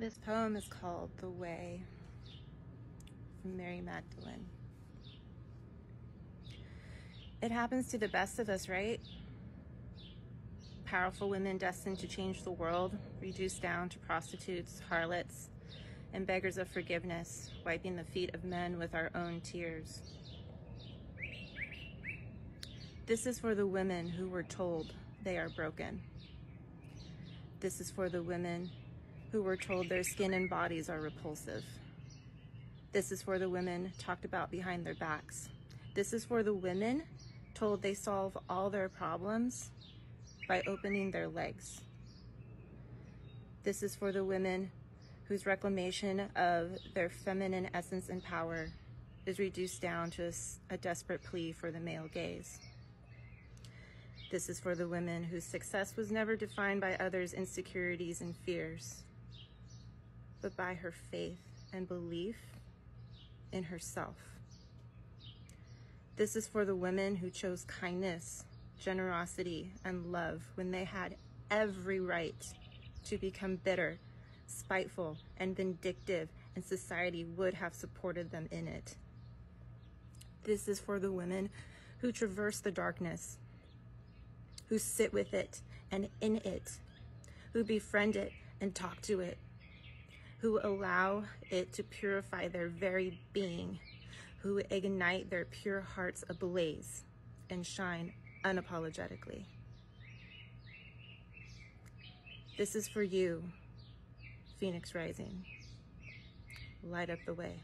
This poem is called The Way from Mary Magdalene. It happens to the best of us, right? Powerful women destined to change the world, reduced down to prostitutes, harlots, and beggars of forgiveness, wiping the feet of men with our own tears. This is for the women who were told they are broken. This is for the women who were told their skin and bodies are repulsive. This is for the women talked about behind their backs. This is for the women told they solve all their problems by opening their legs. This is for the women whose reclamation of their feminine essence and power is reduced down to a, a desperate plea for the male gaze. This is for the women whose success was never defined by others' insecurities and fears, but by her faith and belief in herself. This is for the women who chose kindness, generosity, and love when they had every right to become bitter, spiteful, and vindictive, and society would have supported them in it. This is for the women who traverse the darkness, who sit with it and in it, who befriend it and talk to it, who allow it to purify their very being, who ignite their pure hearts ablaze and shine unapologetically. This is for you, Phoenix Rising. Light up the way.